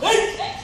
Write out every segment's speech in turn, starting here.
はい。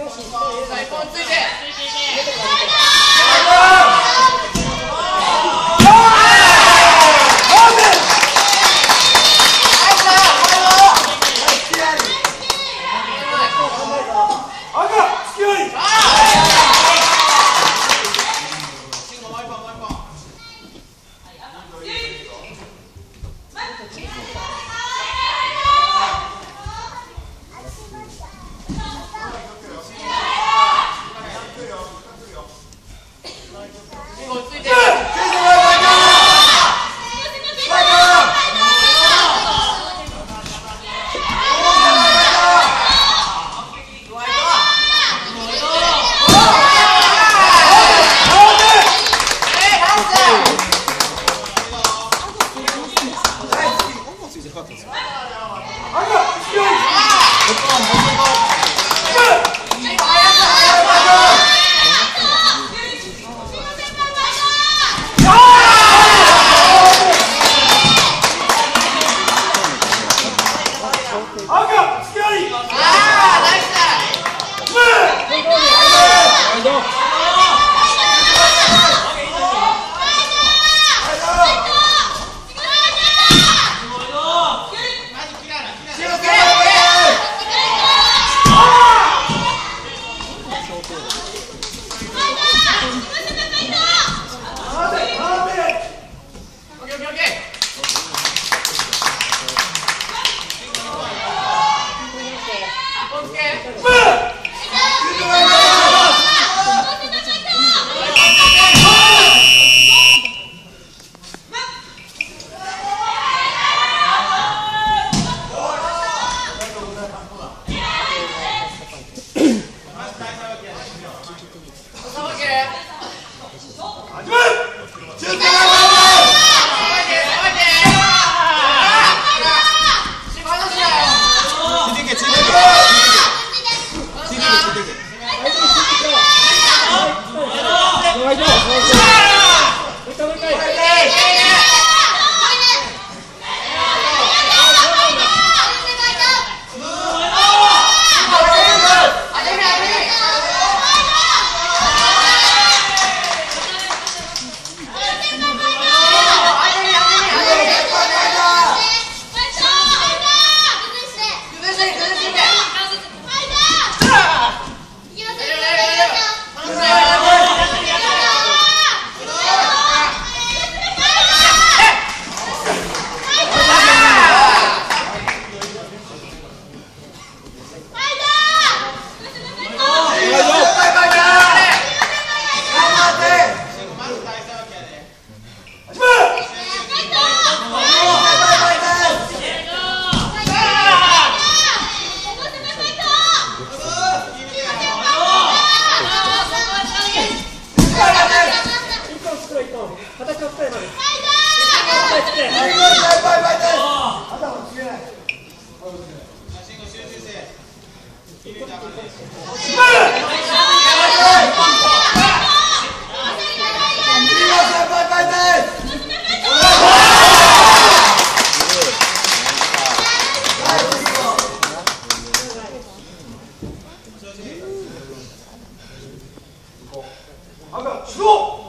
両親と。最高。ついて。赤付き合い。三十我看穷